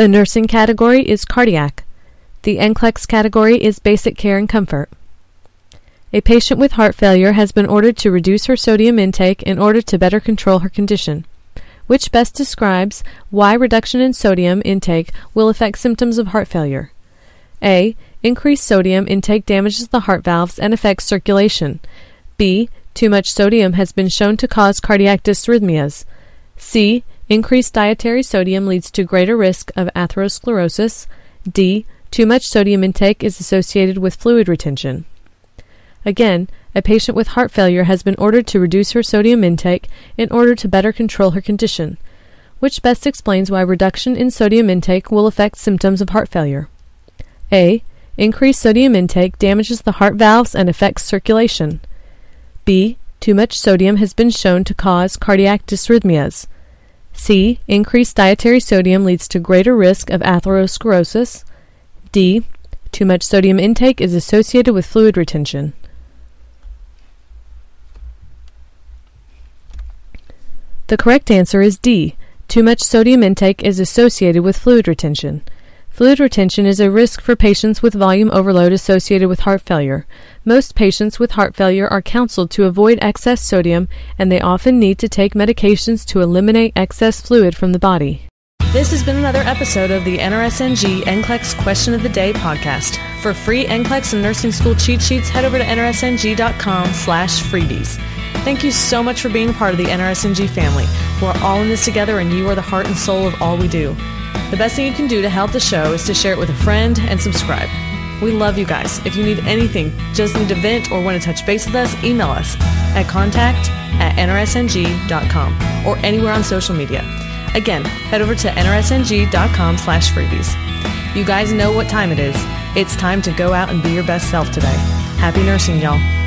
The nursing category is cardiac. The NCLEX category is basic care and comfort. A patient with heart failure has been ordered to reduce her sodium intake in order to better control her condition. Which best describes why reduction in sodium intake will affect symptoms of heart failure? A. Increased sodium intake damages the heart valves and affects circulation. B. Too much sodium has been shown to cause cardiac dysrhythmias. C. Increased dietary sodium leads to greater risk of atherosclerosis. D. Too much sodium intake is associated with fluid retention. Again, a patient with heart failure has been ordered to reduce her sodium intake in order to better control her condition, which best explains why reduction in sodium intake will affect symptoms of heart failure. A. Increased sodium intake damages the heart valves and affects circulation. B. Too much sodium has been shown to cause cardiac dysrhythmias. C. Increased dietary sodium leads to greater risk of atherosclerosis. D. Too much sodium intake is associated with fluid retention. The correct answer is D. Too much sodium intake is associated with fluid retention. Fluid retention is a risk for patients with volume overload associated with heart failure. Most patients with heart failure are counseled to avoid excess sodium, and they often need to take medications to eliminate excess fluid from the body. This has been another episode of the NRSNG NCLEX Question of the Day podcast. For free NCLEX and nursing school cheat sheets, head over to nrsng.com slash freebies. Thank you so much for being part of the NRSNG family. We're all in this together, and you are the heart and soul of all we do. The best thing you can do to help the show is to share it with a friend and subscribe. We love you guys. If you need anything, just need to vent or want to touch base with us, email us at contact at nrsng.com or anywhere on social media. Again, head over to nrsng.com slash freebies. You guys know what time it is. It's time to go out and be your best self today. Happy nursing, y'all.